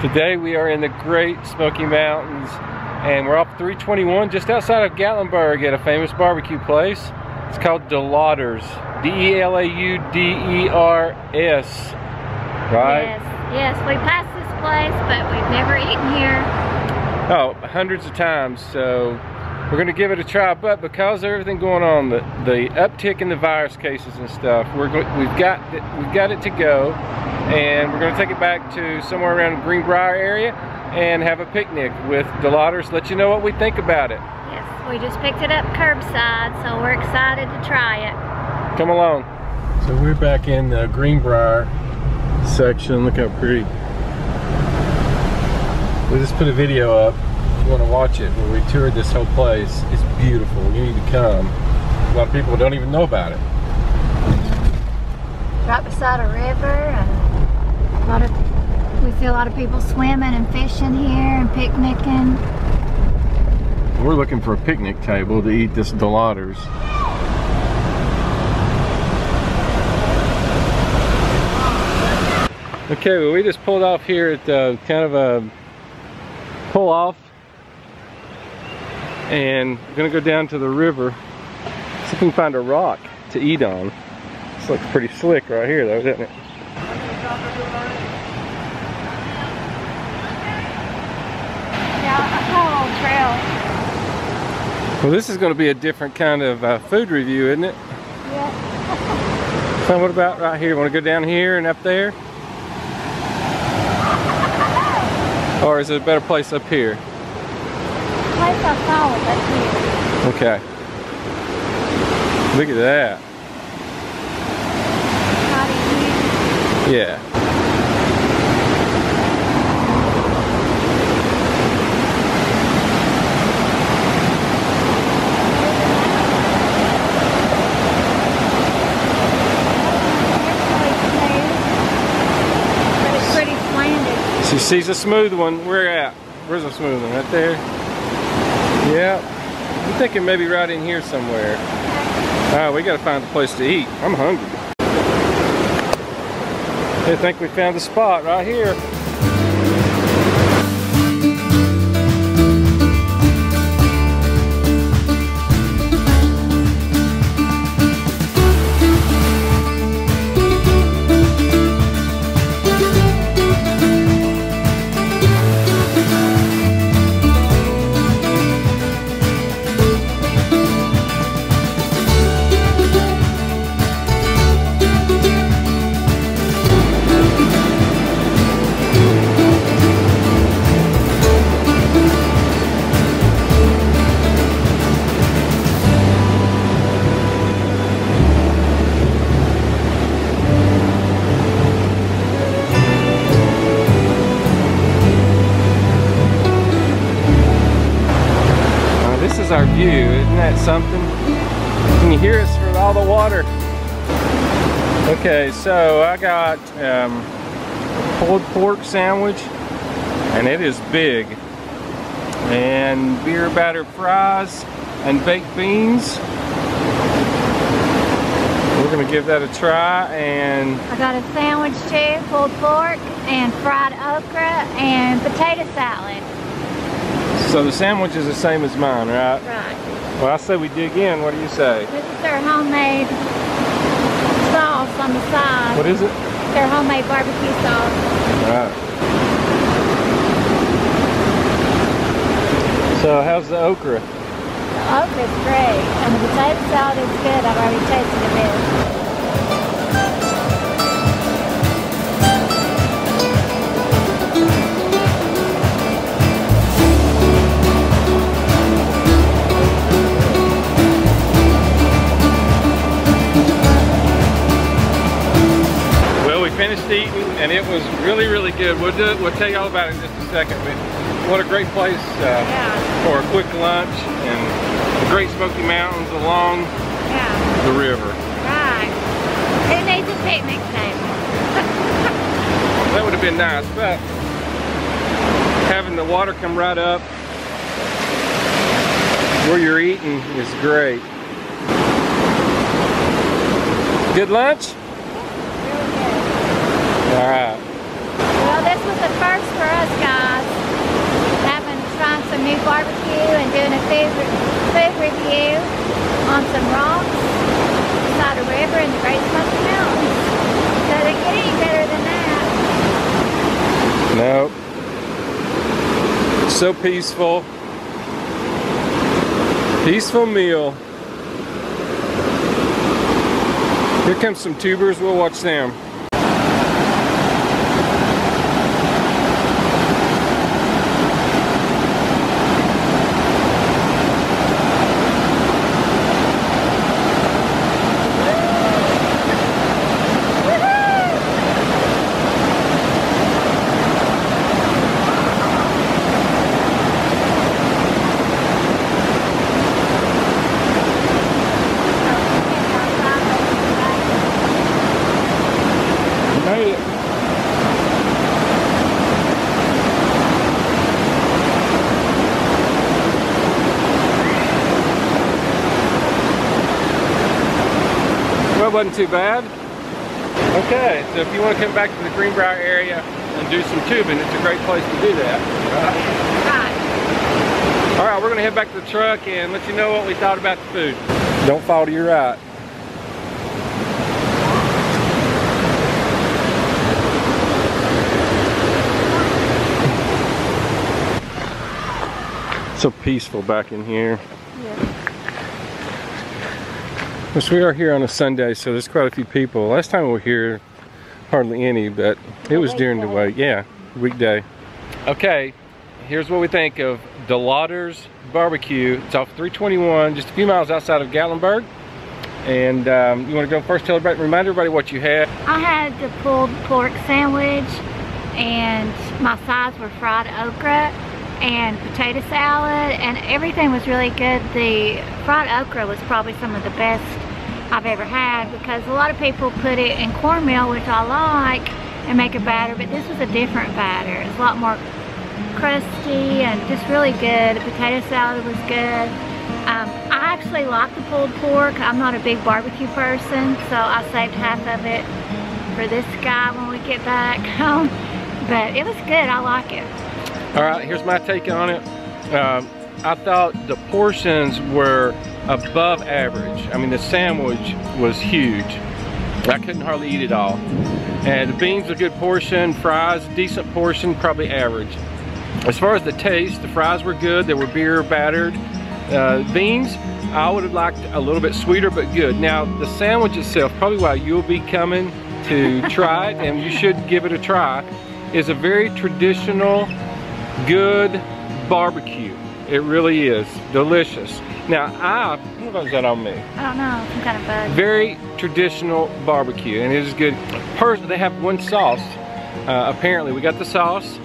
Today we are in the Great Smoky Mountains and we're up 321 just outside of Gatlinburg at a famous barbecue place. It's called Delauders. D-E-L-A-U-D-E-R-S. Right? Yes, yes, we passed this place, but we've never eaten here. Oh, hundreds of times. So we're gonna give it a try, but because of everything going on, the, the uptick in the virus cases and stuff, we're go we've got it, we've got it to go, and we're gonna take it back to somewhere around Greenbrier area and have a picnic with Delauders. Let you know what we think about it. Yes, we just picked it up curbside, so we're excited to try it. Come along. So we're back in the Greenbrier section. Look how pretty. We just put a video up you want to watch it, where we toured this whole place, it's beautiful. You need to come. A lot of people don't even know about it. Right beside a river, and a lot of we see a lot of people swimming and fishing here and picnicking. We're looking for a picnic table to eat this Delauders. Okay, well we just pulled off here at uh, kind of a pull off and I'm gonna go down to the river see if we can find a rock to eat on. This looks pretty slick right here though, doesn't it? Yeah, trail. Well, this is going to be a different kind of uh, food review, isn't it? Yeah. so what about right here? Want to go down here and up there? Or is it a better place up here? Place I saw was up here. Okay. Look at that. Yeah. She sees a smooth one. Where at? Where's a smooth one? Right there? Yeah. I'm thinking maybe right in here somewhere. All right, we got to find a place to eat. I'm hungry. I think we found the spot right here. Our view. Isn't that something? Can you hear us through all the water? Okay, so I got um, pulled pork sandwich, and it is big. And beer batter fries and baked beans. We're gonna give that a try and... I got a sandwich too, pulled pork and fried okra and potato salad. So the sandwich is the same as mine, right? Right. Well, I say we dig in. What do you say? This is their homemade sauce on the side. What is it? Their homemade barbecue sauce. Right. So how's the okra? The okra is great, and the potato salad is good. I've already tasted a was really, really good. We'll, do, we'll tell you all about it in just a second. But what a great place uh, yeah. for a quick lunch and the Great Smoky Mountains along yeah. the river. Right. It needs a picnic table. that would have been nice, but having the water come right up where you're eating is great. Good lunch? All right. First for us guys. Having trying some new barbecue and doing a food review on some rocks beside a river in the Great Smoky Mountains. Doesn't get any better than that. Nope. So peaceful. Peaceful meal. Here comes some tubers. We'll watch them. Made it. Well, it wasn't too bad. Okay, so if you want to come back to the Greenbrier area and do some tubing, it's a great place to do that. Right. All right, we're gonna head back to the truck and let you know what we thought about the food. Don't fall to your right. So peaceful back in here. Yes, we are here on a Sunday, so there's quite a few people. Last time we were here, hardly any, but it was during the week. Yeah, weekday. Okay, here's what we think of Delauder's Barbecue. It's off 321, just a few miles outside of Gatlinburg. And um, you want to go first? Tell everybody, remind everybody what you had. I had the pulled pork sandwich and my sides were fried okra and potato salad and everything was really good. The fried okra was probably some of the best I've ever had because a lot of people put it in cornmeal, which I like, and make a batter, but this was a different batter. It's a lot more crusty and just really good. The potato salad was good. Um, I actually like the pulled pork. I'm not a big barbecue person, so I saved half of it for this guy when we get back home. But it was good. I like it. All right, here's my take on it. Um, I thought the portions were above average. I mean, the sandwich was huge. I couldn't hardly eat it all. And the beans a good portion, fries decent portion, probably average. As far as the taste, the fries were good. They were beer battered. Uh, beans, I would have liked a little bit sweeter, but good. Now, the sandwich itself, probably why you'll be coming to try it, and you should give it a try, is a very traditional, good barbecue. It really is delicious. Now, I, what was that on me? I don't know, some kind of bug. Very traditional barbecue, and it is good. First, they have one sauce. Uh, apparently, we got the sauce.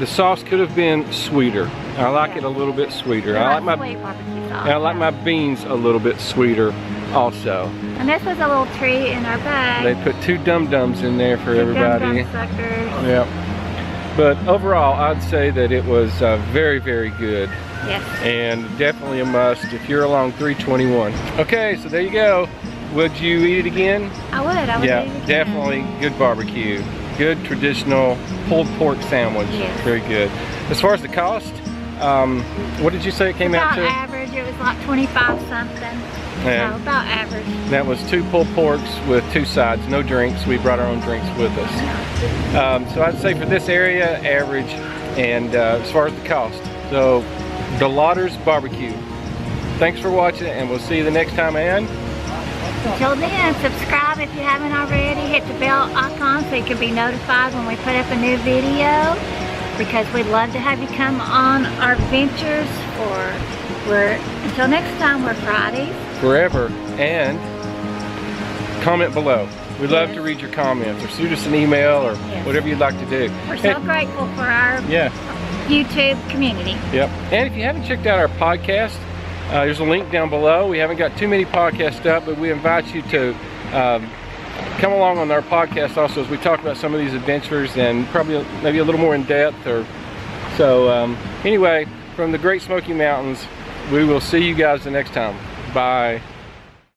The sauce could have been sweeter. I like it a little bit sweeter. I like my barbecue sauce. I like my beans a little bit sweeter also. And this was a little treat in our bag. They put two dum-dums in there for Two everybody. Dum Dum suckers. Yeah. But overall, I'd say that it was uh, very, very good Yes. and definitely a must if you're along 321. Okay, so there you go. Would you eat it again? I would. I would yeah, eat it again. definitely good barbecue. Good traditional pulled pork sandwich. Yes. Very good. As far as the cost, um, what did you say it came About out to? average. It was like 25 something. Yeah. So about average. That was two pulled porks with two sides, no drinks. We brought our own drinks with us. Um, so I'd say for this area, average, and uh, as far as the cost. So, the Delauder's Barbecue. Thanks for watching, and we'll see you the next time, and Until then, subscribe if you haven't already. Hit the bell icon so you can be notified when we put up a new video. Because we'd love to have you come on our ventures for we're until next time we're Fridays. forever, and comment below. We'd love Yes. to read your comments, or shoot us an email, or Yes. whatever you'd like to do. We're so And- grateful for our yeah. YouTube community. Yep. And if you haven't checked out our podcast, uh, there's a link down below. We haven't got too many podcasts up, but we invite you to um, come along on our podcast also as we talk about some of these adventures and probably maybe a little more in depth. Or so. Um, anyway, from the Great Smoky Mountains, we will see you guys the next time. Bye.